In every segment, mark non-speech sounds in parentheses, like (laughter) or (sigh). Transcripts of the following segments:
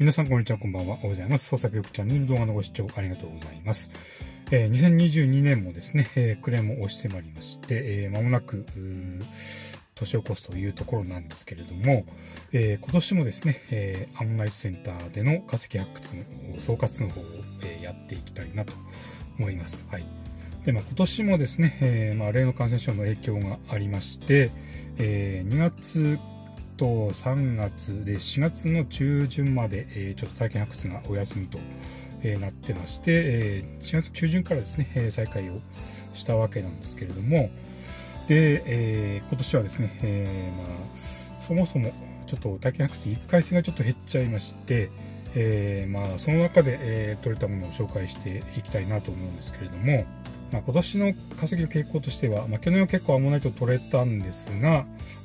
皆さんこんにちは、こんばんは。おはようございます。創作局チャンネル動画のご視聴ありがとうございます。えー、2022年もですね、(laughs) えー、暮れも押し迫りまして、えー、間もなく、年を越すというところなんですけれども、えー、今年もですね、えー、アンライトセンターでの化石発掘の総括の方を、えー、やっていきたいなと思います。はい。で、まあ、今年もですね、えー、まあ、例の感染症の影響がありまして、えー、2月と3月で4月の中旬まで、え、ちょっと体験発掘がお休みと、え、なってまして、え、4月中旬からですね、え再開をしたわけなんですけれども、で、え今年はですね、えまあ、そもそもちょっと体験発掘1回戦がちょっと減っちゃいまして、えまあ、その中で、え取れたものを紹介していきたいなと思うんですけれども、まあ、今年の化石の傾向としては、まあ、去年は結構アンモナイト取れたんですが、ま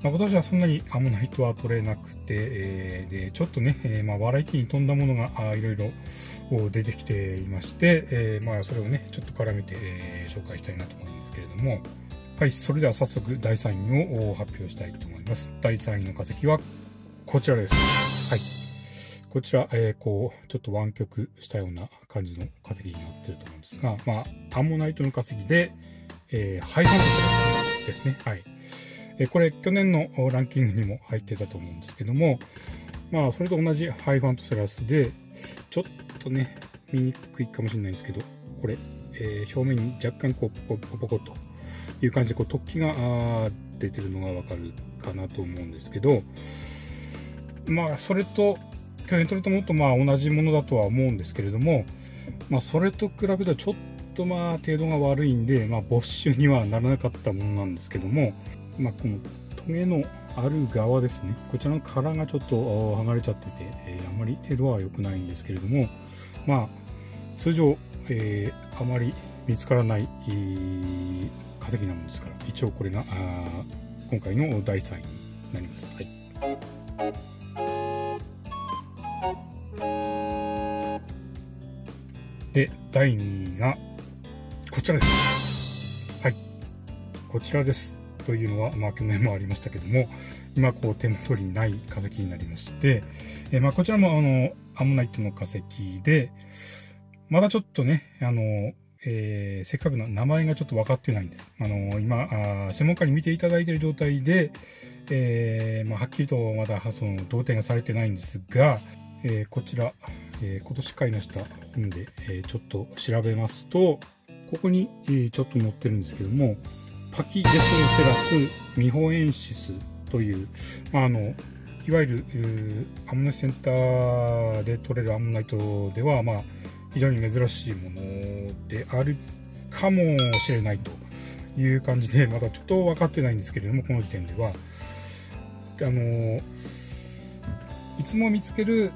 あ、今年はそんなにアンモナイトは取れなくて、えー、でちょっとね、えー、まあ、バラエティに富んだものがいろいろ出てきていまして、えー、まあ、それをねちょっと絡めて、え紹介したいなと思うんですけれども。はいそれでは早速第3位を発表したいと思います。第3位の化石はこちらです。はい。こちら、えー、こう、ちょっと湾曲したような感じの化石になってると思うんですが、まあ、アンモナイトの化石で、えー、ハイハンドスですね。はい。えー、これ、去年のランキングにも入ってたと思うんですけども、まあ、それと同じハイファントセラスで、ちょっとね、見にくいかもしれないんですけど、これ、えー、表面に若干こう、ポコポコという感じで、こう、突起が出てるのがわかるかなと思うんですけど、まあ、それと、去年取れたものとまあ同じものだとは思うんですけれども、まあ、それと比べるとちょっとまあ程度が悪いんで、まあ、没収にはならなかったものなんですけども、まあ、このトゲのある側ですねこちらの殻がちょっと剥がれちゃってて、えー、あまり程度は良くないんですけれどもまあ通常、えー、あまり見つからない、えー、化石なものですから一応これが今回の第3位になります。はいで、第2位が、こちらです。はい。こちらです。というのは、まあ、去年もありましたけども、今、こう、手元にない化石になりまして、え、まあ、こちらも、あの、アンモナイトの化石で、まだちょっとね、あの、えー、せっかくの名前がちょっと分かってないんです。あの今あ、専門家に見ていただいている状態で、えー、まあ、はっきりとまだその同点がされてないんですが、えー、こちら、えー、今年買いました本で、えー、ちょっと調べますと、ここに、えー、ちょっと載ってるんですけども、パキデスンセラスミホエンシスという、まあ、あの、いわゆるアンモナイセンターで取れるアンモナイトでは、まあ、非常に珍しいものであるかもしれないという感じで、まだちょっと分かってないんですけれども、この時点では。あのいつも見つける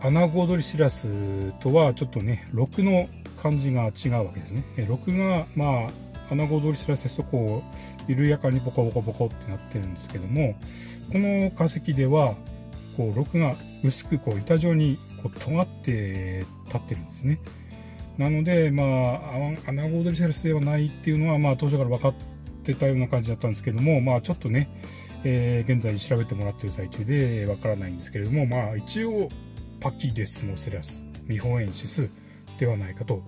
アナゴドリシラスとはちょっとね6の感じが違うわけですね。6がまあアナゴドリシラスですとこう緩やかにボコボコボコってなってるんですけどもこの化石ではこう6が薄くこう板状にこう尖って立ってるんですね。なのでまあアナゴドリシラスではないっていうのはまあ当初から分かってたような感じだったんですけどもまあちょっとねえー、現在調べてもらってる最中でわからないんですけれども、まあ一応パキデスモセラス、ミホエンシスではないかと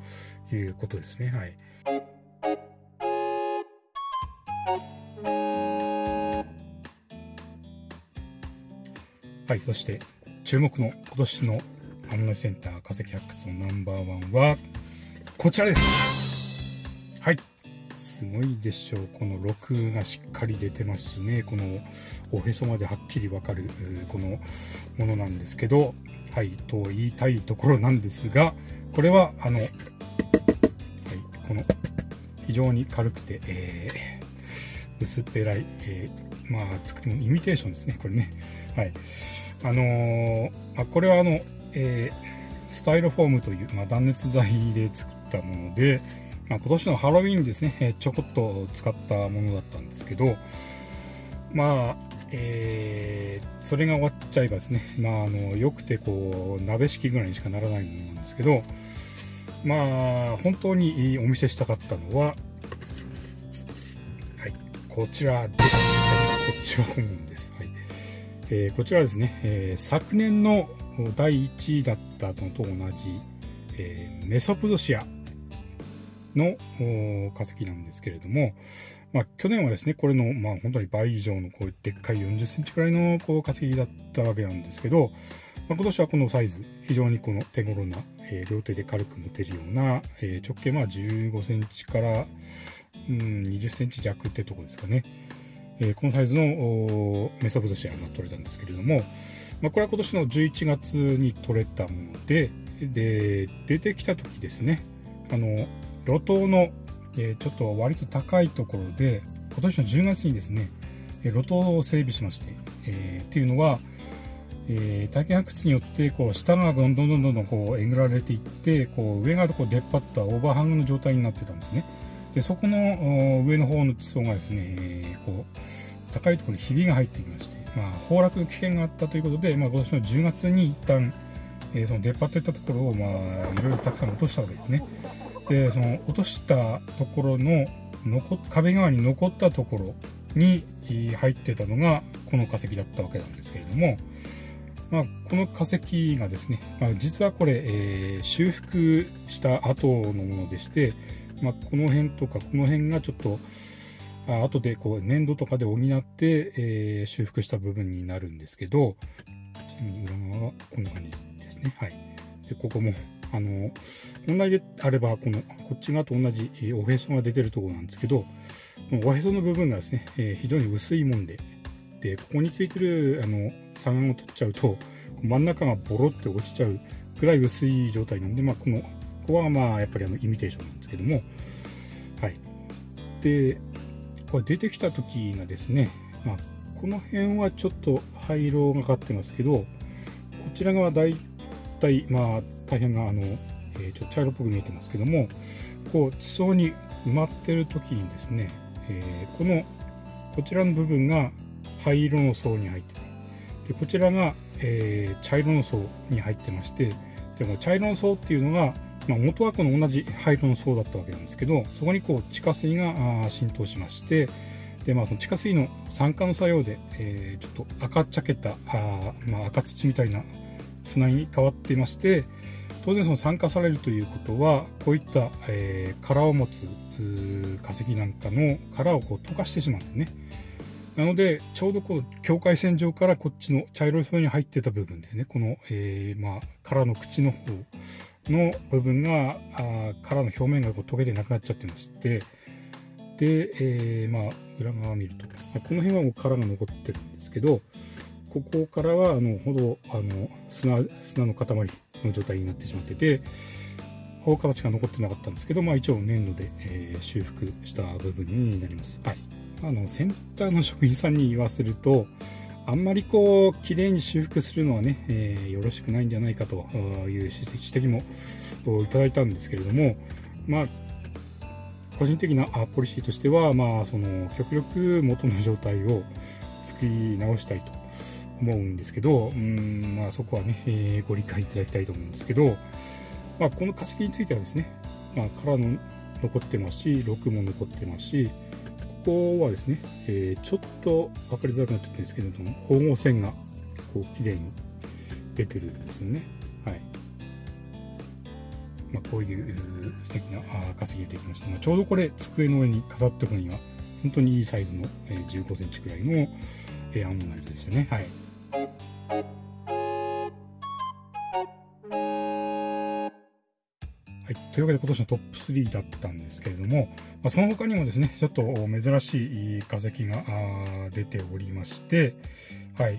いうことですね。はい。はい、そして注目の今年のアムノセンター化石発掘のナンバーワンはこちらです。すごいでしょう。この6がしっかり出てますしね、このおへそまではっきりわかる、このものなんですけど、はい、と言いたいところなんですが、これは、あの、はい、この非常に軽くて、えー、薄っぺらい、えー、まあ、作り物、イミテーションですね、これね。はい。あのー、まあ、これはあの、えー、スタイロフォームという、まあ、断熱材で作ったもので、まあ、今年のハロウィンですね、ちょこっと使ったものだったんですけど、まあ、えー、それが終わっちゃえばですね、まあ、あの、よくてこう、鍋敷きぐらいにしかならないものなんですけど、まあ、本当にお見せしたかったのは、はい、こちらです。はい、こっちは本物です。はい。えー、こちらですね、えー、昨年の第1位だったのと同じ、えー、メソプドシアの化石なんですけれども、まあ、去年はですね、これの、まあ、本当に倍以上のこうでっかい40センチくらいのこう化石だったわけなんですけど、まあ、今年はこのサイズ、非常にこの手頃な、えー、両手で軽く持てるような、えー、直径まあ15センチから、うん、20センチ弱ってとこですかね。えー、このサイズのメソブズシアが取れたんですけれども、まあ、これは今年の11月に取れたもので、で、出てきた時ですね、あの、路頭の、え、ちょっと割と高いところで、今年の10月にですね、路頭を整備しまして、え、っていうのは、えー、体験発掘によってこう下がどんどんどんどんこうえぐられていってこう上がこう出っ張ったオーバーハングの状態になってたんですね。でそこの上の方の地層がですね、えー、こう高いところにひびが入ってきまして、まあ、崩落危険があったということで、まあ、今年の10月に一旦、えー、その出っ張っていったところを、まあ、いろいろたくさん落としたわけですね。でその落としたところの残壁側に残ったところに入ってたのがこの化石だったわけなんですけれども、まあ、この化石がですね、まあ、実はこれ、えー、修復した後のものでして、まあ、この辺とかこの辺がちょっとあ後でこう粘土とかで補って、えー、修復した部分になるんですけどちなみに裏側はこんな感じですね。はい、でここもあの本来であればこのこっち側と同じおへそが出てるところなんですけどこのおへその部分がですね、えー、非常に薄いもんででここについてるあの三眼を取っちゃうと真ん中がボロって落ちちゃうくらい薄い状態なんで、まあ、このここはまあやっぱりあのイミテーションなんですけどもはい。でこれ出てきた時がですね、まあ、この辺はちょっと灰色がかってますけどこちら側大体まあ大変なあの、えー、ちょっと茶色っぽく見えてますけどもこう地層に埋まってる時にですね、えー、このこちらの部分が灰色の層に入ってでこちらが、えー、茶色の層に入ってましてでも茶色の層っていうのが、まあ、元はこの同じ灰色の層だったわけなんですけどそこにこう地下水が浸透しましてで、まあ、その地下水の酸化の作用で、えー、ちょっと赤っちゃけたあ、まあ、赤土みたいな砂に変わっていまして当然その酸化されるということはこういった、えー、殻を持つ化石なんかの殻をこう溶かしてしまうんですね。なので、ちょうどこう、境界線上からこっちの茶色い層に入ってた部分ですね。この、えー、まあ、殻の口の方の部分が、あ殻の表面がこう溶けてなくなっちゃってまして、で、えー、まあ、裏側を見ると、ま、この辺はもう殻が残ってるんですけど、ここからは、あの、ほど、あの、砂、砂の塊の状態になってしまってて、方形しか残ってなかったんですけど、まあ一応粘土で、えー、修復した部分になります。はい。あのセンターの職員さんに言わせるとあんまりこう綺麗に修復するのはね、えー、よろしくないんじゃないかという指摘もいただいたんですけれどもまあ個人的なポリシーとしては、まあ、その極力元の状態を作り直したいと思うんですけど、うんまあ、そこはね、えー、ご理解いただきたいと思うんですけど、まあ、この化石についてはですね、まあ、殻の残ってますし、6も残ってますし、ここはですね、えー、ちょっと分かりづらくなっちゃってるんですけれども、縫合線がこう綺麗に出てるんですよね。はい。まあ、こういう素敵な化石ができました。まあ、ちょうどこれ、机の上に飾っておくには、本当にいいサイズの、えー、15センチくらいの、えー、アンモナイトでしたね。はい。はい、というわけで今年のトップ3だったんですけれども、まあ、その他にもですね、ちょっと珍しい化石が出ておりまして、はい、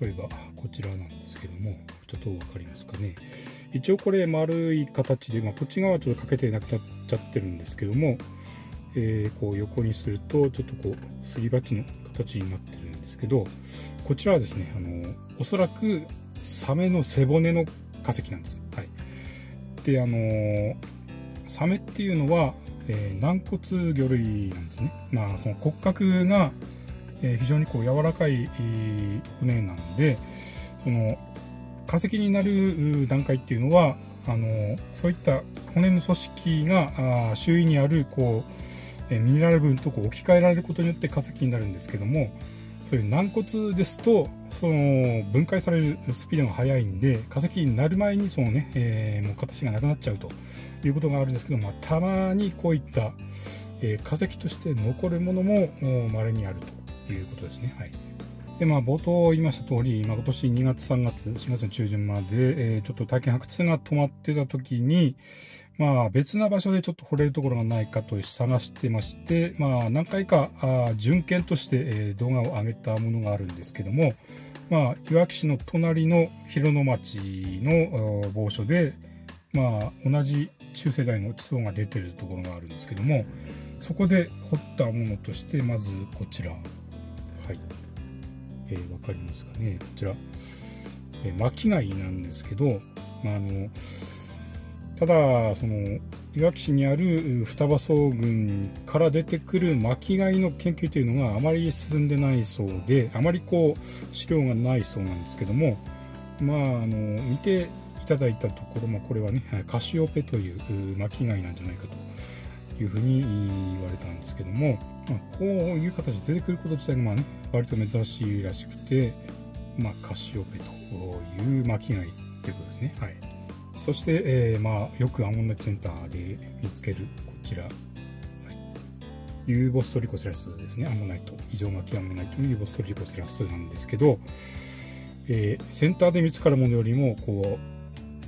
例えばこちらなんですけども、ちょっと分かりますかね。一応これ丸い形で、まあ、こっち側はちょっと欠けてなくなっちゃってるんですけども、えー、こう横にするとちょっとこうすり鉢の形になってるんですけどこちらはですねあのおそらくサメの背骨の化石なんです、はい、であのサメっていうのは、えー、軟骨魚類なんですね、まあ、その骨格が、えー、非常にこう柔らかい、骨なのでその化石になる段階っていうのはあのそういった骨の組織があ周囲にあるこう、えミネラル分とこう置き換えられることによって化石になるんですけどもそういう軟骨ですと、その分解されるスピードが速いんで、化石になる前にそのね、えー、もう形がなくなっちゃうということがあるんですけど、まあ、たまにこういった、えー、化石として残るものもまれにあるということですね。はい。で、まあ、冒頭言いました通り、まあ、今年2月、3月、4月の中旬まで、えー、ちょっと体験発掘が止まってた時に、まあ、別な場所でちょっと掘れるところがないかと探してまして、まあ、何回か、あ巡検として、えー、動画を上げたものがあるんですけども、まあ、いわき市の隣の広野町の某所で、まあ、同じ中世代の地層が出てるところがあるんですけども、そこで掘ったものとして、まずこちら。はい。えー、わかりますかね。こちら。えー、巻貝なんですけど、まあ、あの、ただ、その、いわき市にある双葉層群から出てくる巻貝の研究というのがあまり進んでないそうで、あまりこう、資料がないそうなんですけども、まあ、あの、見ていただいたところ、まあ、これはね、カシオペという巻貝なんじゃないかというふうに言われたんですけども、まあ、こういう形で出てくること自体が、まあね、割と珍しいらしくて、まあ、カシオペという巻貝ということですね。はい。そして、えー、まあ、よくアンモナイトセンターで見つけるこちら、はい、ユーボストリコセラスですね。アンモナイト。異常巻きアンモナイトのユーボストリコセラスなんですけど、えー、センターで見つかるものよりも、こ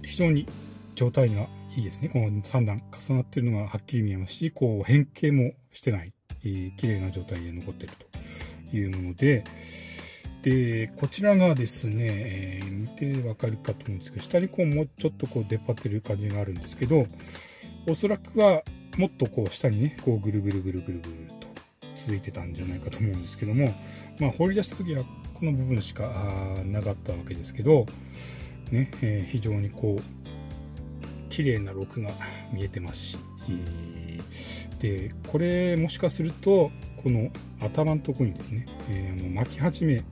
う、非常に状態がいいですね。この3段重なってるのがはっきり見えますし、こう変形もしてない、えー、綺麗な状態で残ってるというもので、で、こちらがですね、えー、見てわかるかと思うんですけど、下にこうもうちょっとこう出っ張ってる感じがあるんですけど、おそらくはもっとこう下にね、こうぐるぐるぐるぐるぐると続いてたんじゃないかと思うんですけども、まあ掘り出した時はこの部分しかなかったわけですけど、ね、えー、非常にこう、綺麗な録が見えてますしえ、で、これもしかすると、この頭のとこにですね、えー、巻き始め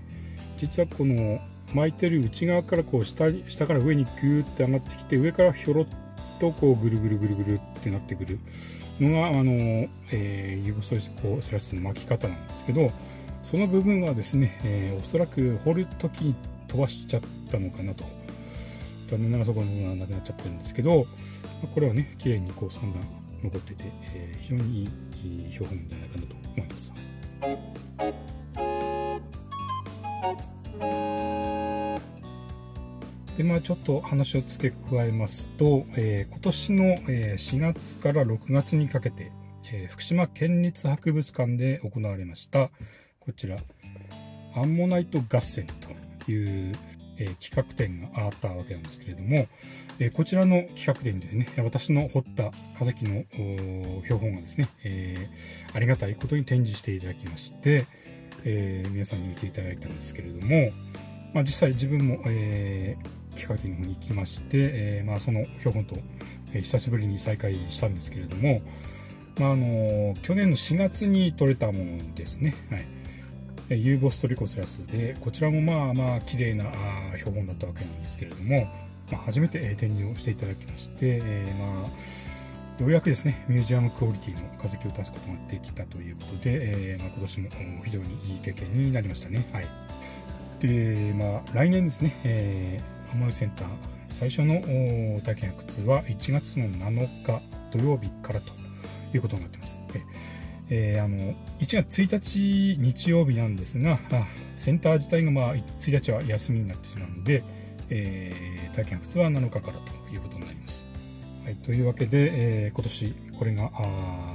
実はこの巻いてる内側からこう下下から上にギューって上がってきて上からひょろっとこうぐるぐるぐるぐるってなってくるのがあの、えー、ユーゴスこうスラスの巻き方なんですけどその部分はですね、えー、おそらく掘る時に飛ばしちゃったのかなと。残念ながらそこの部分はなくなっちゃってるんですけどこれはね綺麗にこう3段残ってて、えー、非常にいい標本じゃないかなと思います。でまあ、ちょっと話を付け加えますと、えー、今年の、4月から6月にかけて、えー、福島県立博物館で行われましたこちらアンモナイト合戦という、え、企画展があったわけなんですけれども、えこちらの企画展にですね私の掘った化石の標本がですね、えありがたいことに展示していただきまして、え皆さんに見ていただいたんですけれども、まあ、実際自分も、えー企画展の方に行きまして、えー、まあ、その標本と、えー、久しぶりに再会したんですけれども、まあ、あの去年の4月に取れたものですね、はい、ユーボストリコスラスでこちらもまあまあ綺麗な標本だったわけなんですけれども、まあ、初めて、展示をしていただきまして、えまあ、ようやくですねミュージアムクオリティの化石を出すことができたということで、えまあ、今年も非常にいい経験になりましたね。はいでまあ、来年ですね、えーハモルセンター最初の体験発掘は1月の7日土曜日からということになってます。えー、あの1月1日日曜日なんですがセンター自体がまあ1日は休みになってしまうので、体験発掘は7日からということになります。はい、というわけで、えー、今年これが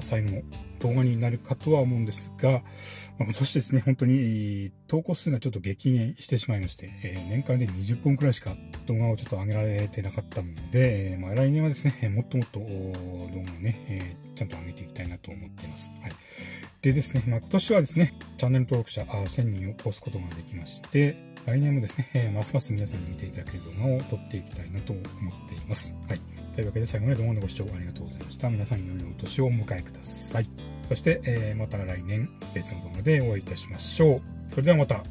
最後の動画になるかとは思うんですが、まあ、今年ですね、本当に投稿数がちょっと激減してしまいまして、えー、年間で20本くらいしか動画をちょっと上げられてなかったので、え、まあ、来年はですね、(laughs) もっともっと動画をね、え、ちゃんと上げていきたいなと思っています。はい。でですね、まあ、今年はですね、チャンネル登録者1000人を超すことができまして、来年もですね、え (laughs) ますます皆さんに見ていただける動画を撮っていきたいなと思っています。はい。というわけで最後まで動画のご視聴ありがとうございました。皆さん良いお年をお迎えください。そして、えー、また来年別の動画でお会いいたしましょう。それではまた。